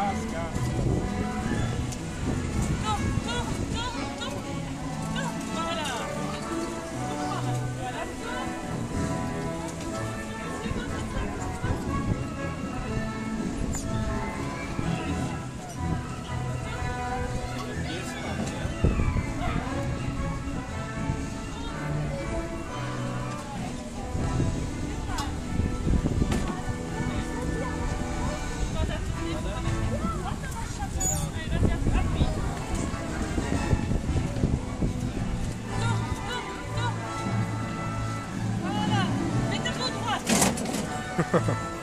Alaska. Ha ha.